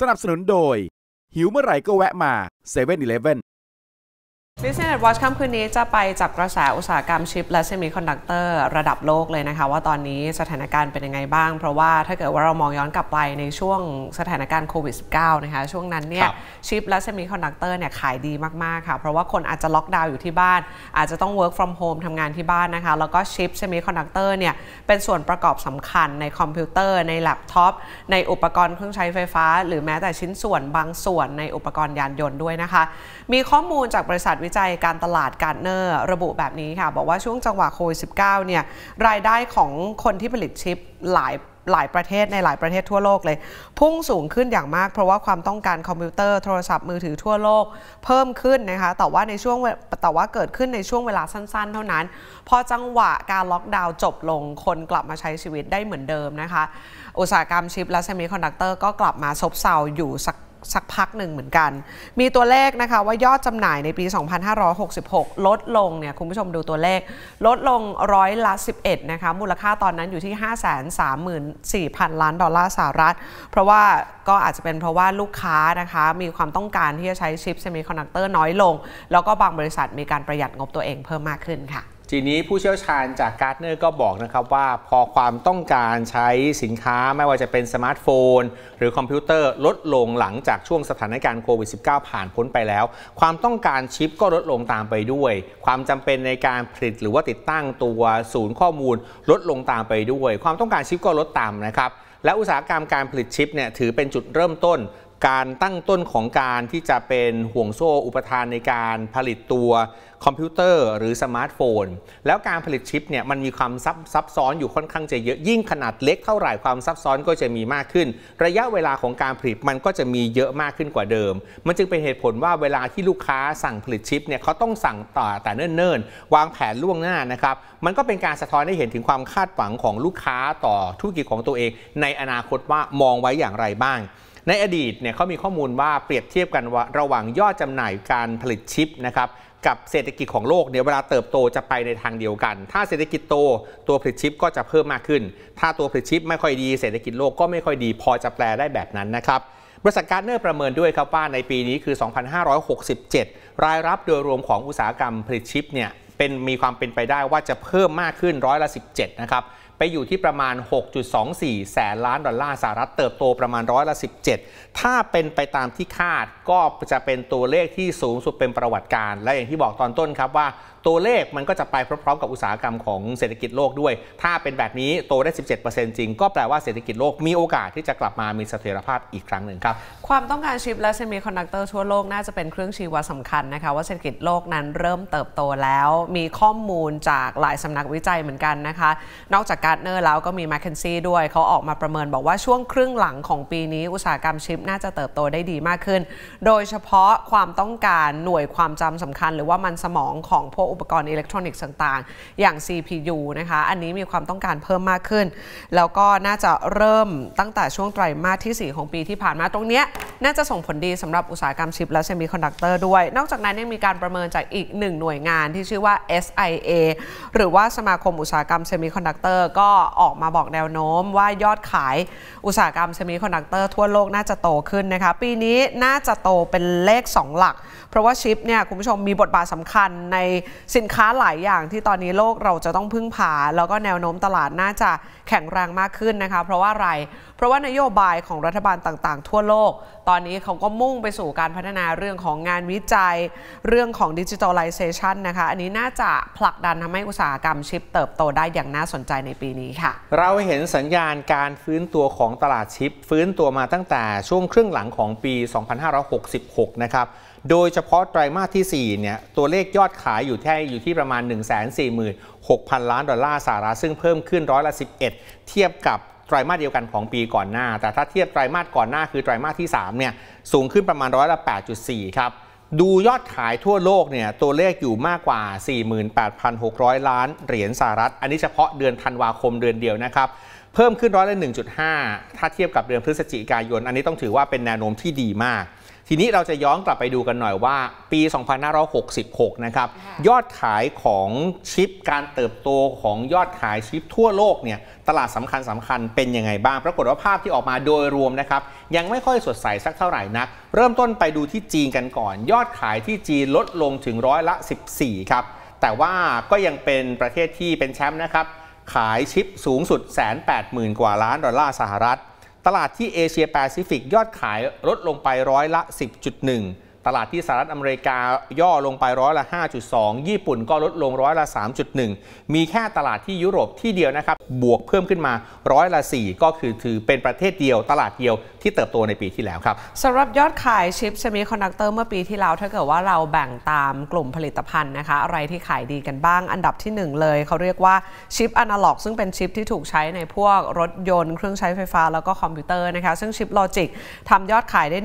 สนับสนุนโดย หิวเมื่อไหร่ก็แวะมา7 e เ e ่ e อ Business Watch ค่ำคืนนี้จะไปจับกระแสอุตสาหกรรมชิปและเซมิคอนดักเตอร์ระดับโลกเลยนะคะ ว่าตอนนี้สถานการณ์เป็นยังไงบ้าง เพราะว่าถ้าเกิดว่าเรามองย้อนกลับไปในช่วงสถานการณ์โควิด -19 นะคะ ช่วงนั้นเนี่ยชิปและเซมิคอนดักเตอร์เนี่ยขายดีมาก ๆ ค่ะ เพราะว่าคนอาจจะล็อกดาวน์อยู่ที่บ้าน อาจจะต้อง work from home ทำงานที่บ้านนะคะ แล้วก็ชิปเซมิคอนดักเตอร์เนี่ยเป็นส่วนประกอบสำคัญในคอมพิวเตอร์ในแล็ปท็อปในอุปกรณ์เครื่องใช้ไฟฟ้า หรือแม้แต่ชิ้นส่วนบางส่วนในอุปกรณ์ยานยนต์ด้วยนะคะ มีข้อมูลจากบริษัทวิจัยการตลาดการเนอร์ระบุแบบนี้ค่ะ บอกว่าช่วงจังหวะโควิด -19 เนี่ยรายได้ของคนที่ผลิตชิปหลายหลายประเทศในหลายประเทศทั่วโลกเลย พุ่งสูงขึ้นอย่างมาก เพราะว่าความต้องการคอมพิวเตอร์โทรศัพท์มือถือทั่วโลกเพิ่มขึ้นนะคะแต่ว่าในช่วงแต่ว่าเกิดขึ้นในช่วงเวลาสั้น ๆ เท่านั้น พอจังหวะการล็อกดาวน์จบลงคนกลับมาใช้ชีวิตได้เหมือนเดิมนะคะ อุตสาหกรรมชิปและเซมิคอนดักเตอร์ก็กลับมาซบเซาอยู่สัก สักพักหนึ่งเหมือนกัน มีตัวเลขนะคะว่ายอดจำหน่ายในปี 2566 ลดลงเนี่ยคุณผู้ชมดูตัวเลข ลดลงร้อยละ 11 นะคะ มูลค่าตอนนั้นอยู่ที่ 534,000 ล้านดอลลาร์สหรัฐ เพราะว่าก็อาจจะเป็นเพราะว่าลูกค้านะคะ มีความต้องการที่จะใช้ชิปเซมิคอนดักเตอร์น้อยลง แล้วก็บางบริษัทมีการประหยัดงบตัวเองเพิ่มมากขึ้นค่ะ ทีนี้ผู้เชี่ยวชาญจาก Gartner ก็บอกนะครับว่าพอความต้องการใช้สินค้าไม่ว่าจะเป็นสมาร์ทโฟน หรือคอมพิวเตอร์ลดลงหลังจากช่วงสถานการณ์โควิด -19 ผ่านพ้นไปแล้ว ความต้องการชิปก็ลดลงตามไปด้วย ความจำเป็นในการผลิตหรือว่าติดตั้งตัวศูนย์ข้อมูล ลดลงตามไปด้วย ความต้องการชิปก็ลดตามนะครับและอุตสาหกรรมการผลิตชิปเนี่ยถือเป็นจุดเริ่มต้น การตั้งต้นของการที่จะเป็นห่วงโซ่อุปทานในการผลิตตัวคอมพิวเตอร์หรือสมาร์ทโฟน แล้วการผลิตชิปเนี่ยมันมีความซับซับซ้อนอยู่ค่อนข้างจะเยอะยิ่งขนาดเล็กเท่าไหร่ความซับซ้อนก็จะมีมากขึ้น ระยะเวลาของการผลิตมันก็จะมีเยอะมากขึ้นกว่าเดิม มันจึงเป็นเหตุผลว่าเวลาที่ลูกค้าสั่งผลิตชิปเนี่ยเขาต้องสั่งต่อแต่เนิ่นๆ วางแผนล่วงหน้านะครับมันก็เป็นการสะท้อนให้เห็นถึงความคาดหวังของลูกค้าต่อธุรกิจของตัวเอง ในอนาคตว่ามองไว้อย่างไรบ้าง ในอดีตเนี่ยเขามีข้อมูลว่าเปรียบเทียบกันว่าระหว่างยอดจำหน่ายการผลิตชิปนะครับกับเศรษฐกิจของโลกเนี่ยเวลาเติบโตจะไปในทางเดียวกัน ถ้าเศรษฐกิจโตตัวผลิตชิปก็จะเพิ่มมากขึ้น ถ้าตัวผลิตชิปไม่ค่อยดีเศรษฐกิจโลกก็ไม่ค่อยดี พอจะแปลได้แบบนั้นนะครับบริษัทการเนอร์ประเมินด้วยครับว่าในปีนี้คือ 2567 รายรับโดยรวมของอุตสาหกรรมผลิตชิปเนี่ยเป็นมีความเป็นไปได้ว่าจะเพิ่มมากขึ้นร้อยละ 17 นะครับ ไปอยู่ที่ประมาณ 6.24 แสนล้านดอลลาร์สหรัฐเติบโตประมาณร้อยละ17 ถ้าเป็นไปตามที่คาดก็จะเป็นตัวเลขที่สูงสุดเป็นประวัติการณ์ และอย่างที่บอกตอนต้นครับว่า ตัวเลขมันก็จะไปพร้อมๆกับอุตสาหกรรมของเศรษฐกิจโลกด้วย ถ้าเป็นแบบนี้โตได้ 17%จริง ก็แปลว่าเศรษฐกิจโลกมีโอกาสที่จะกลับมามีเสถียรภาพอีกครั้งหนึ่งครับ ความต้องการชิปและเซมิคอนดักเตอร์ทั่วโลกน่าจะเป็นเครื่องชี้วัดสำคัญนะคะว่าเศรษฐกิจโลกนั้นเริ่มเติบโตแล้ว มีข้อมูลจากหลายสำนักวิจัยเหมือนกันนะคะ นอกจาก Gartner แล้วก็มี McKinsey ด้วยเขาออกมาประเมินบอกว่าช่วงครึ่งหลังของปีนี้อุตสาหกรรมชิปน่าจะเติบโตได้ดีมากขึ้น โดยเฉพาะความต้องการหน่วยความจำสำคัญ หรือว่ามันสมองของพวกอุปกรณ์อิเล็กทรอนิกส์ต่างๆ อย่าง CPU นะคะ อันนี้มีความต้องการเพิ่มมากขึ้น แล้วก็น่าจะเริ่มตั้งแต่ช่วงไตรมาสที่ 4 ของปีที่ผ่านมาตรงนี้น่าจะส่งผลดีสำหรับอุตสาหกรรมชิปและเซมิคอนดักเตอร์ด้วย นอกจากนั้นยังมีการประเมินจากอีกหนึ่งหน่วยงานที่ชื่อว่า SIA หรือว่าสมาคมอุตสาหกรรมเซมิคอนดักเตอร์ก็ออกมาบอกแนวโน้มว่ายอดขายอุตสาหกรรมเซมิคอนดักเตอร์ทั่วโลกน่าจะโตขึ้นนะคะ ปีนี้น่าจะโตเป็นเลข 2 หลัก เพราะว่าชิปเนี่ยคุณผู้ชมมีบทบาทสำคัญในสินค้าหลายอย่างที่ตอนนี้โลกเราจะต้องพึ่งพาแล้วก็แนวโน้มตลาดน่าจะแข็งแรงมากขึ้นนะคะ เพราะว่าอะไร เพราะว่านโยบายของรัฐบาลต่างๆ ทั่วโลก ตอนนี้เขาก็มุ่งไปสู่การพัฒนาเรื่องของงานวิจัย เรื่องของ digitalization นะคะ อันนี้น่าจะผลักดันทำให้อุตสาหกรรมชิปเติบโตได้อย่างน่าสนใจในปีนี้ค่ะ เราเห็นสัญญาณการฟื้นตัวของตลาดชิป ฟื้นตัวมาตั้งแต่ช่วงครึ่งหลังของปี 2566 นะครับ โดยเฉพาะไตรมาสที่ 4 เนี่ย ตัวเลขยอดขายอยู่ที่อยู่ที่ประมาณ 146,000 ล้านดอลลาร์สหรัฐซึ่งเพิ่มขึ้นร้อยละ 11 เทียบกับไตรมาสเดียวกันของปีก่อนหน้า แต่ถ้าเทียบไตรมาสก่อนหน้าคือไตรมาสที่ 3 เนี่ย สูงขึ้นประมาณร้อยละ 8.4 ครับ ดูยอดขายทั่วโลกเนี่ย ตัวเลขอยู่มากกว่า 48,600 ล้านเหรียญสหรัฐ อันนี้เฉพาะเดือนธันวาคมเดือนเดียวนะครับ เพิ่มขึ้นร้อยละ 1.5 ถ้าเทียบกับเดือนพฤศจิกายน อันนี้ต้องถือว่าเป็นแนวโน้มที่ดีมาก ทีนี้เราจะย้อนกลับไปดูกันหน่อยว่า ปี 2566 นะครับ ยอดขายของชิปการเติบโตของยอดขายชิปทั่วโลกเนี่ยตลาดสำคัญสำคัญเป็นยังไงบ้าง ปรากฏว่าภาพที่ออกมาโดยรวมนะครับ ยังไม่ค่อยสดใสสักเท่าไหร่นัก เริ่มต้นไปดูที่จีนกันก่อน ยอดขายที่จีนลดลงถึงร้อยละ 14 ครับ แต่ว่าก็ยังเป็นประเทศที่เป็นแชมป์นะครับ ขายชิปสูงสุดแสนแปดหมื่นกว่าล้านดอลลาร์สหรัฐ ตลาดที่เอเชียแปซิฟิกยอดขายลดลงไปร้อยละ 10.1 ตลาดที่สหรัฐอเมริกาย่อลงไปร้อยละ 5.2 ญี่ปุ่นก็ลดลงร้อยละ 3.1 มีแค่ตลาดที่ยุโรปที่เดียวนะครับบวกเพิ่มขึ้นมาร้อยละ 4 ก็คือถือเป็นประเทศเดียวตลาดเดียวที่เติบโตในปีที่แล้วครับสำหรับยอดขายชิปเซมิคอนดักเตอร์เมื่อปีที่แล้ว ถ้าเกิดว่าเราแบ่งตามกลุ่มผลิตภัณฑ์นะคะ อะไรที่ขายดีกันบ้าง อันดับที่ 1 เลย เขาเรียกว่าชิปอนาล็อก ซึ่งเป็นชิปที่ถูกใช้ในพวกรถยนต์เครื่องใช้ไฟฟ้าแล้วก็คอมพิวเตอร์นะคะ ซึ่งชิป logic ทำยอดขายได้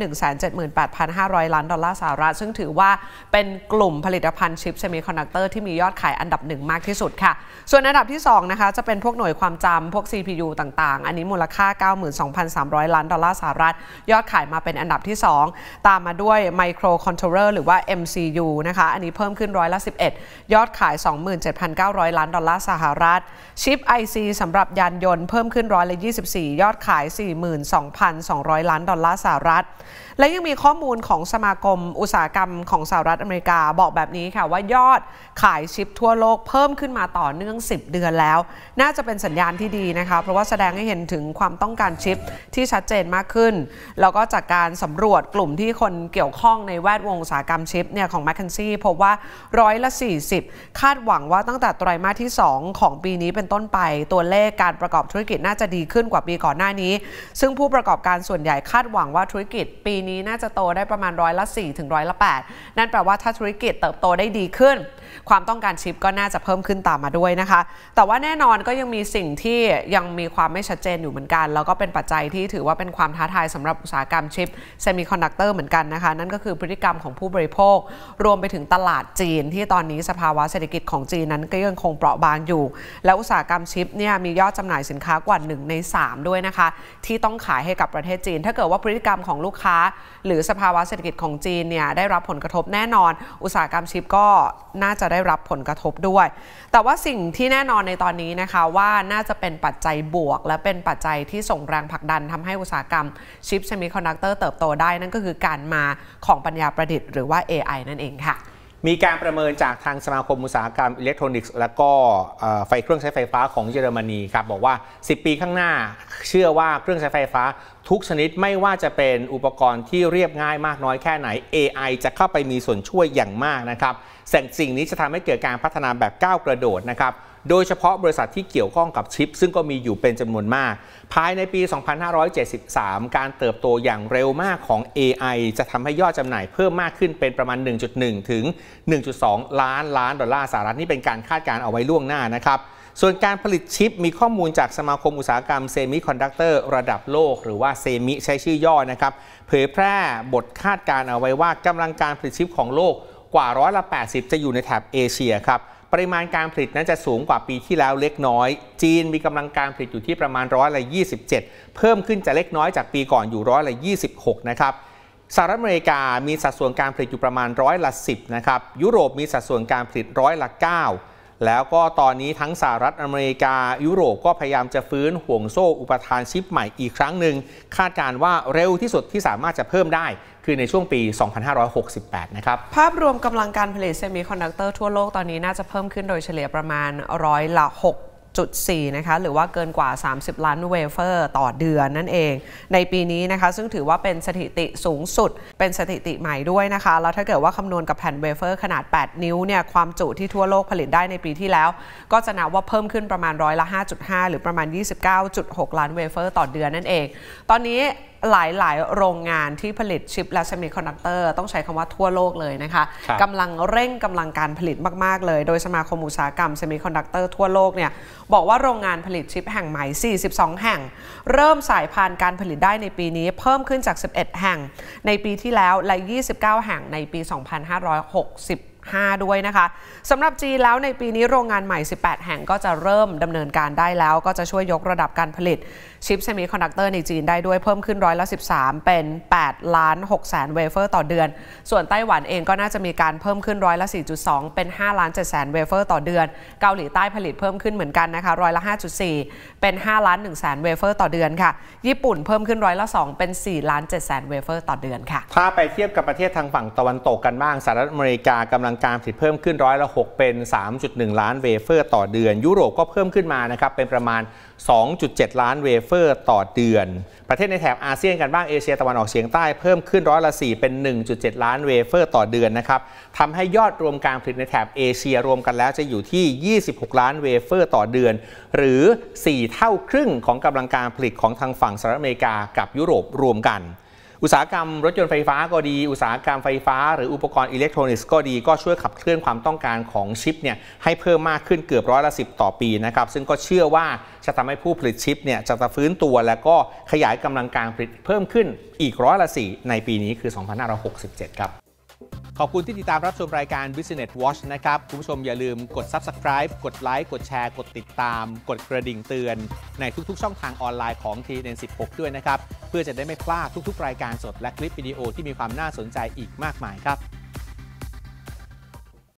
178,500 ล้านดอลลาร์สหรัฐซึ่งถือว่าเป็นกลุ่มผลิตภัณฑ์ชิปเซมิคอนดักเตอร์ที่มียอดขายอันดับหนึ่งมากที่สุดค่ะ ส่วนอันดับที่2นะคะจะเป็นพวกหน่วยความจำพวก CPU ต่างๆ อันนี้มูลค่า 92,300 ล้านดอลลาร์สหรัฐ ยอดขายมาเป็นอันดับที่ 2 ตามมาด้วย Micro Controller หรือว่า MCU นะคะ อันนี้เพิ่มขึ้นร้อยละ 11 ยอดขาย 27,900 ล้านดอลลาร์สหรัฐ ชิป IC สำหรับยานยนต์เพิ่มขึ้นร้อยละ 24 ยอดขาย 42,200 ล้านดอลลาร์สหรัฐ และยังมีข้อมูลของสมาคมอุตสาหกรรมของสหรัฐอเมริกาบอกแบบนี้ค่ะว่ายอดขายชิปทั่วโลกเพิ่มขึ้นมาต่อเนื่อง 10 เดือนแล้ว น่าจะเป็นสัญญาณที่ดีนะคะ เพราะว่าแสดงให้เห็นถึงความต้องการชิปที่ชัดเจนมากขึ้น แล้วก็จากการสำรวจกลุ่มที่คนเกี่ยวข้องในแวดวงอุตสาหกรรมชิปเนี่ยของ m c k เคนซี่พบว่าร้อยละ 40 คาดหวังว่าตั้งแต่ไตรมาสที่ 2 ของปีนี้เป็นต้นไป ตัวเลขการประกอบธุรกิจน่าจะดีขึ้นกว่าปีก่อนหน้านี้ ซึ่งผู้ประกอบการส่วนใหญ่คาดหวังว่าธุรกิจ ปีนี้น่าจะโตได้ประมาณร้อยละ4ถึงร้อยละ8นั่นแปลว่าถ้าธุรกิจเติบโตได้ดีขึ้นความต้องการชิปก็น่าจะเพิ่มขึ้นตามมาด้วยนะคะ แต่ว่าแน่นอนก็ยังมีสิ่งที่ยังมีความไม่ชัดเจนอยู่เหมือนกัน แล้วก็เป็นปัจจัยที่ถือว่าเป็นความท้าทายสำหรับอุตสาหกรรมชิปเซมิคอนดักเตอร์เหมือนกันนะคะ นั่นก็คือพฤติกรรมของผู้บริโภค รวมไปถึงตลาดจีน ที่ตอนนี้สภาวะเศรษฐกิจของจีนนั้นก็ยังคงเปราะบางอยู่ และอุตสาหกรรมชิปเนี่ยมียอดจำหน่ายสินค้ากว่า1ใน 3 ด้วยนะคะ ที่ต้องขายให้กับประเทศจีน ถ้าเกิดว่าพฤติกรรมของลูกค้า หรือสภาวะเศรษฐกิจของจีนเนี่ยได้รับผลกระทบแน่นอน อุตสาหกรรมชิปก็น่าจะได้รับผลกระทบด้วย แต่ว่าสิ่งที่แน่นอนในตอนนี้นะคะว่าน่าจะเป็นปัจจัยบวก และเป็นปัจจัยที่ส่งแรงผลักดันทำให้อุตสาหกรรมชิปเซมิคอนดักเตอร์เติบโตได้นั่นก็คือการมาของปัญญาประดิษฐ์หรือว่า AI นั่นเองค่ะ มีการประเมินจากทางสมาคมอุตสาหกรรมอิเล็กทรอนิกส์ และก็ไฟเครื่องใช้ไฟฟ้าของเยอรมนีครับบอกว่า 10 ปีข้างหน้าเชื่อว่าเครื่องใช้ไฟฟ้าทุกชนิดไม่ว่าจะเป็นอุปกรณ์ที่เรียบง่ายมากน้อยแค่ไหน AI จะเข้าไปมีส่วนช่วยอย่างมากนะครับสิ่งนี้จะทำให้เกิดการพัฒนาแบบก้าวกระโดดนะครับ โดยเฉพาะบริษัทที่เกี่ยวข้องกับชิป ซึ่งก็มีอยู่เป็นจำนวนมาก ภายในปี 2573 การเติบโตอย่างเร็วมากของ AI จะทำให้ยอดจำหน่ายเพิ่มมากขึ้นเป็นประมาณ 1.1 ถึง 1.2 ล้านล้านดอลลาร์สหรัฐนี่เป็นการคาดการณ์เอาไว้ล่วงหน้านะครับส่วนการผลิตชิปมีข้อมูลจากสมาคมอุตสาหกรรมเซมิคอนดักเตอร์ระดับโลก หรือว่า SEMI ใช้ชื่อย่อนะครับ เผยแพร่บทคาดการณ์เอาไว้ว่ากำลังการผลิตชิปของโลกกว่าร้อยละ 80 จะอยู่ในแถบเอเชียครับ ปริมาณการผลิตนั้นจะสูงกว่าปีที่แล้วเล็กน้อย จีนมีกำลังการผลิตอยู่ที่ประมาณร้อยละ27 เพิ่มขึ้นจะเล็กน้อยจากปีก่อนอยู่ร้อยละ26 นะครับสหรัฐอเมริกามีสัดส่วนการผลิตอยู่ประมาณร้อยละ10 นะครับ ยุโรปมีสัดส่วนการผลิตร้อยละ9 แล้วก็ตอนนี้ทั้งสหรัฐอเมริกายุโรปก็พยายามจะฟื้นห่วงโซ่อุปทานชิปใหม่อีกครั้งหนึ่งคาดการณ์ว่าเร็วที่สุดที่สามารถจะเพิ่มได้คือในช่วงปี 2568 นะครับ ภาพรวมกำลังการผลิตเซมิคอนดักเตอร์ทั่วโลกตอนนี้น่าจะเพิ่มขึ้นโดยเฉลี่ยประมาณร้อยละ 0.4 นะคะ หรือว่าเกินกว่า 30 ล้านเวเฟอร์ต่อเดือนนั่นเอง ในปีนี้นะคะ ซึ่งถือว่าเป็นสถิติสูงสุด เป็นสถิติใหม่ด้วยนะคะ แล้วถ้าเกิดว่าคำนวณกับแผ่นเวเฟอร์ขนาด 8 นิ้วเนี่ย ความจุที่ทั่วโลกผลิตได้ในปีที่แล้ว ก็จะนับว่าเพิ่มขึ้นประมาณร้อยละ 5.5 หรือประมาณ 29.6 ล้านเวเฟอร์ต่อเดือนนั่นเอง ตอนนี้หลาย ๆ โรงงานที่ผลิตชิปและเซมิคอนดักเตอร์ต้องใช้คำว่าทั่วโลกเลยนะคะครับกำลังเร่งกำลังการผลิตมาก ๆ เลย โดยสมาคมอุตสาหกรรมเซมิคอนดักเตอร์ทั่วโลกเนี่ยบอกว่าโรงงานผลิตชิปแห่งใหม่ 42 แห่ง เริ่มสายพานการผลิตได้ในปีนี้เพิ่มขึ้นจาก 11 แห่ง ในปีที่แล้วและ 29 แห่งในปี 2560 5 ด้วยนะคะสำหรับจีนแล้วในปีนี้โรงงานใหม่ 18 แห่งก็จะเริ่มดำเนินการได้แล้ว ก็จะช่วยยกระดับการผลิตชิปเซมิคอนดักเตอร์ในจีนได้ด้วยเพิ่มขึ้นร้อยละ 13 เป็น 8 ล้าน6แสนเวเฟอร์ต่อเดือน ส่วนไต้หวันเองก็น่าจะมีการเพิ่มขึ้นร้อยละ 4.2 เป็น 5 ล้าน7แสนเวเฟอร์ต่อเดือน เกาหลีใต้ผลิตเพิ่มขึ้นเหมือนกันนะคะร้อยละ 5.4 เป็น 5 ล้าน1แสนเวเฟอร์ต่อเดือนค่ะ ญี่ปุ่นเพิ่มขึ้นร้อยละ 2 เป็น 4 ล้าน7แสนเวเฟอร์ต่อเดือนค่ะ ถ้าไปเทียบกับประเทศทางฝั่งตะวันตกกันบ้างสหรัฐอเมริกากำลังการผลิตเพิ่มขึ้นร้อยละ6เป็น 3.1 ล้านเวเฟอร์ต่อเดือน ยุโรปก็เพิ่มขึ้นมานะครับเป็นประมาณ 2.7 ล้านเวเฟอร์ต่อเดือน ประเทศในแถบอาเซียนกันบ้างเอเชียตะวันออกเฉียงใต้เพิ่มขึ้นร้อยละ4เป็น 1.7 ล้านเวเฟอร์ต่อเดือนนะครับทำให้ยอดรวมการผลิตในแถบเอเชียรวมกันแล้วจะอยู่ที่ 26 ล้านเวเฟอร์ต่อเดือน หรือ 4 เท่าครึ่งของกำลังการผลิตของทางฝั่งสหรัฐอเมริกากับยุโรปรวมกัน อุตสาหกรรมรถยนต์ไฟฟ้าก็ดี อุตสาหกรรมไฟฟ้าหรืออุปกรณ์อิเล็กทรอนิกส์ก็ดีก็ช่วยขับเคลื่อนความต้องการของชิปเนี่ยให้เพิ่มมากขึ้นเกือบร้อยละสิต่อปีนะครับซึ่งก็เชื่อว่าจะทำให้ผู้ผลิตชิปเนี่ยจะฟื้นตัวแล้วก็ขยายกำลังการผลิตเพิ่มขึ้นอีกร้อยละสี่ในปีนี้คือ 2567 ครับ ขอบคุณที่ติดตามรับชมรายการ Business Watch นะครับ คุณผู้ชมอย่าลืมกด Subscribe กดไลค์กดแชร์ กดติดตาม กดกระดิ่งเตือน ในทุกๆ ช่องทางออนไลน์ของ TN16 ด้วยนะครับ เพื่อจะได้ไม่พลาดทุกๆ รายการสดและคลิปวิดีโอที่มีความน่าสนใจอีกมากมายครับ